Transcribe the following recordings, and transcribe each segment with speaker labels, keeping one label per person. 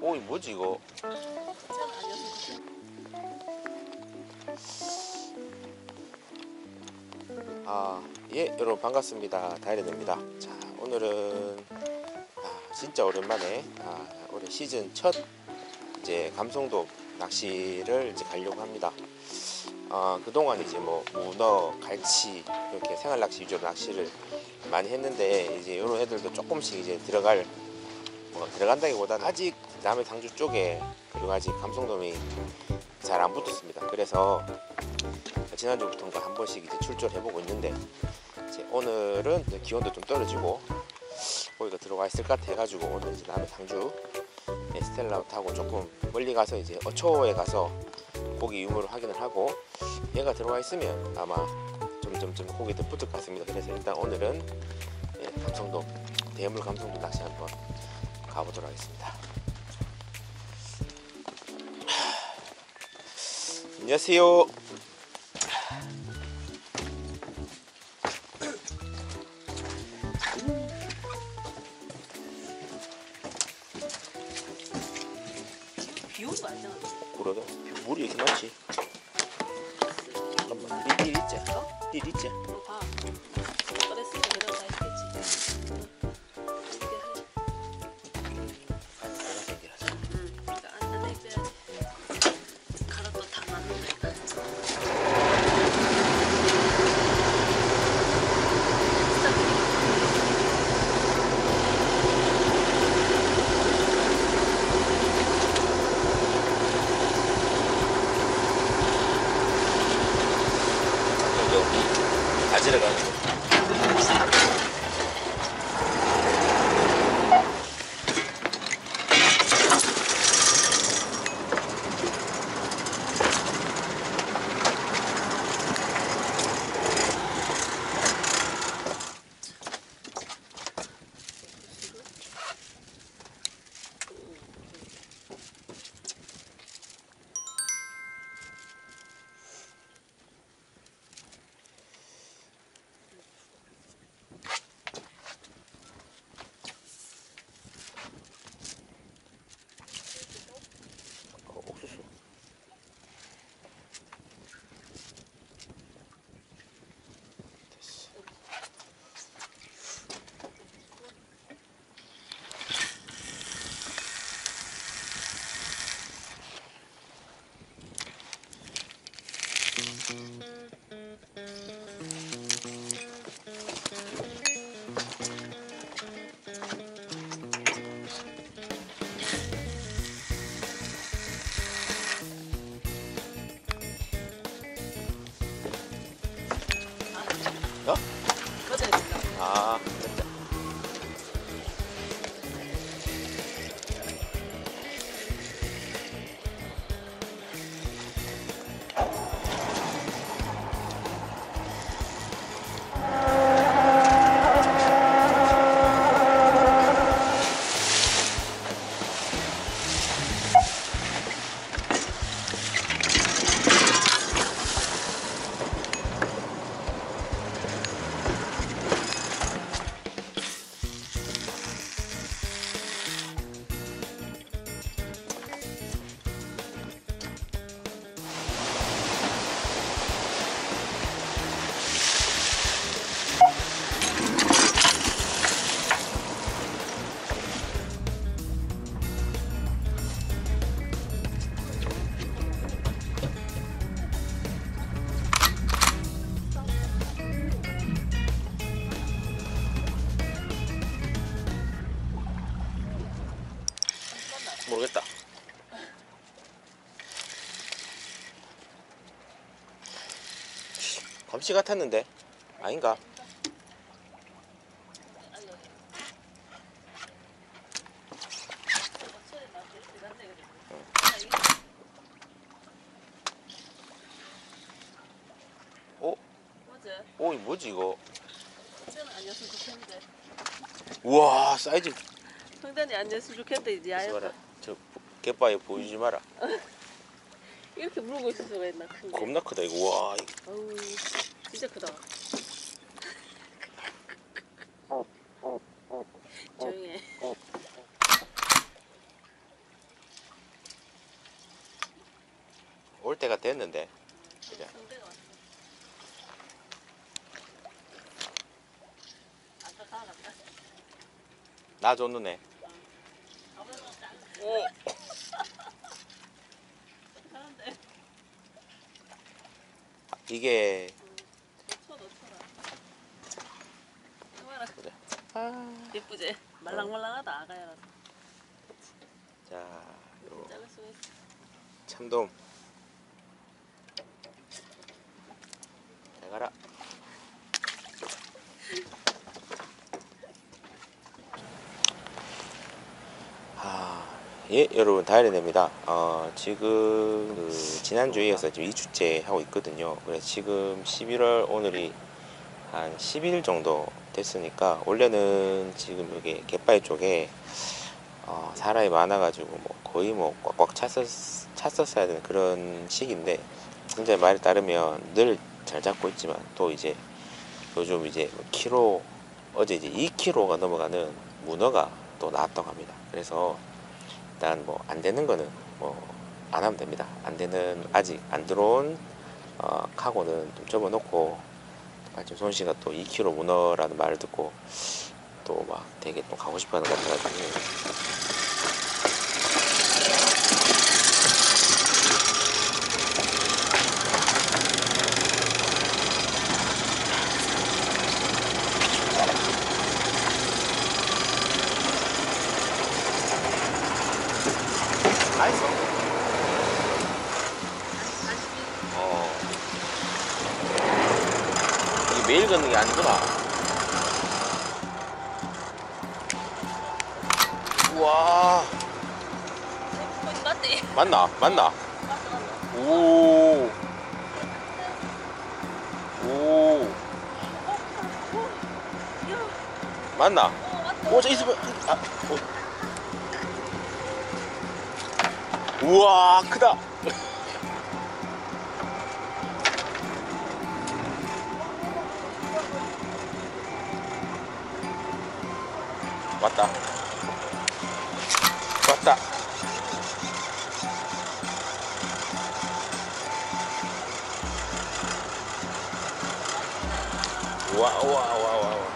Speaker 1: 오, 이 뭐지 이거? 아, 예, 여러분 반갑습니다. 다이레입니다. 자, 오늘은 아, 진짜 오랜만에 아, 올해 시즌 첫 이제 감성도 낚시를 이제 가려고 합니다. 아, 그동안 이제 뭐 문어, 갈치 이렇게 생활 낚시 위주로 낚시를 많이 했는데 이제 이런 애들도 조금씩 이제 들어갈 뭐 들어간다기보다는 아직 남해 당주 쪽에 그리고 아직 감성돔이 잘 안 붙었습니다. 그래서 지난주부터인가 한 번씩 이제 출조를 해보고 있는데 이제 오늘은 이제 기온도 좀 떨어지고 고기가 들어와 있을 것 같아 가지고 오늘 이제 남해 당주 스텔라웃하고 조금 멀리 가서 이제 어초에 가서 고기 유무를 확인을 하고 얘가 들어와 있으면 아마 점점점 고기 더 붙을 것 같습니다. 그래서 일단 오늘은 예, 감성돔 대물 감성돔 낚시 한번 가보도록 하겠습니다. 안녕하세요.
Speaker 2: 비 오는 거 아니잖아.
Speaker 1: 그러게 물이 이렇게 많지? 잠깐만 일, 일 있지? 일 있지? 가지러 어?
Speaker 2: 꺼져야 된다.
Speaker 1: 아 감시 같았는데 아닌가? 어? 오, 이 뭐지 이거? 우와 사이즈
Speaker 2: 성단이 아니었으면 좋겠는데 이제 아예
Speaker 1: 저 갯바에 보이지 마라
Speaker 2: 이렇게 물고 있을 수가 있나 큰 게.
Speaker 1: 겁나 크다 이거 와 이거
Speaker 2: 어우 진짜 크다.
Speaker 1: 조용히 해.
Speaker 2: 올 때가 됐는데. 그죠?
Speaker 1: 나 줬는데.
Speaker 2: 아,
Speaker 1: 오. 이게 아.
Speaker 2: 예쁘지? 말랑말랑하다 아가야.
Speaker 1: 자, 요
Speaker 2: 수가 있어.
Speaker 1: 참돔. 잘 가라. 아, 예, 여러분 다이어리입니다. 어, 지금 그 지난주에 이어서 지금 2주째 하고 있거든요. 그래서 지금 11월 오늘이 한 10일 정도 됐으니까 원래는 지금 여기 갯바위 쪽에 어, 사람이 많아가지고 뭐 거의 뭐 꽉꽉 찼었, 찼었어야 되는 그런 시기인데 진짜 말에 따르면 늘 잘 잡고 있지만 또 이제 요즘 이제 뭐 키로 어제 이제 2kg가 넘어가는 문어가 또 나왔다고 합니다. 그래서 일단 뭐 안 되는 거는 뭐 안 하면 됩니다. 안 되는 아직 안 들어온 어, 카고는 좀 접어놓고 마침 손 씨가 또 2kg 문어라는 말을 듣고 또 막 되게 또 가고 싶어하는 것 같아가지고 맛있어. 어. 이게 매일 걷는 게 아니구나. 우 와.
Speaker 2: 맞지?
Speaker 1: 맞나? 맞나? 오. 오.
Speaker 2: 야,
Speaker 1: 맞나? 오, 저 있으면. 아, 오. 우와, 크다. 왔다. 왔다. 와, 와, 와, 와, 와.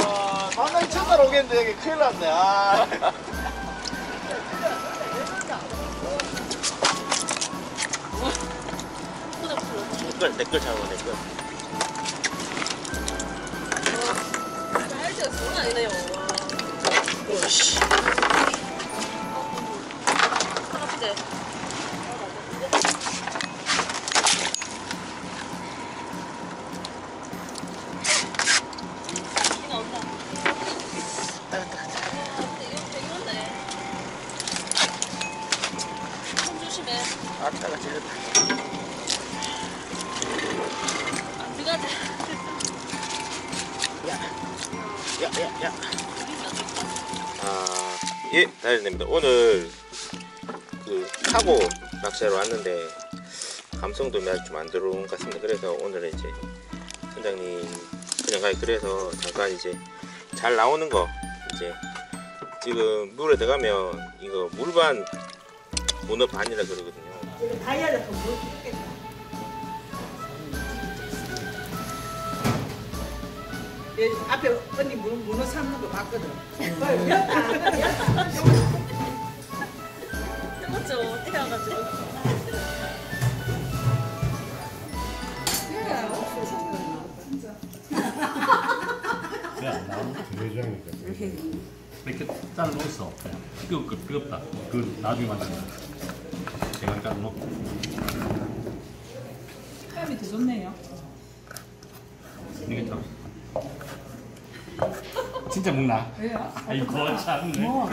Speaker 3: 아, 방금 첫날 오겠는데 여기 큰일 났네. 아.
Speaker 1: 댓글, 댓글 잘 오네, 댓글.
Speaker 2: 날씨가 장난 아니네요. 와.
Speaker 1: 오씨.
Speaker 2: 아, 조심해.
Speaker 1: 아따가 질렸다.
Speaker 2: 안 들어가지.
Speaker 1: 야, 야, 야. 아, 예, 다이어입니다 오늘 그 카고 낚시하러 왔는데 감성돔이 아직 좀안 들어온 것 같습니다. 그래서 오늘은 이제 선장님 그냥 가요. 그래서 잠깐 이제 잘 나오는 거 이제 지금 물에 들어가면 이거 물반 문어 반이라 그러거든요.
Speaker 4: 다이아를 더 내 앞에 언니 문어, 문어 삶는 거 봤거든. 배웠다. 배웠다.
Speaker 2: 해봤죠. 태워가지고.
Speaker 5: 대회장이니까 이렇게 잘라 놓았어 그냥 뜨겁, 뜨겁다 그 나중에 만든다 제가 잘라 놓고
Speaker 4: 땀이 더 좋네요.
Speaker 5: 이게 참 진짜 먹나?
Speaker 4: 왜요?
Speaker 5: 아이고 참네
Speaker 4: 뭐?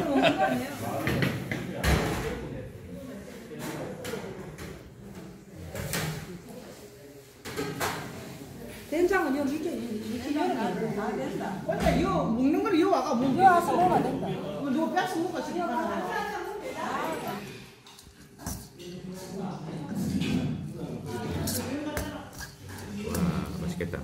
Speaker 4: 된장은 여기 이렇게 이렇게 열어 아 됐다. 원래 요 먹는 거를 요 와가 먹는 거. 와서 먹어야 된다. 누가 뺏어 먹어 지금.
Speaker 1: 맛있겠다.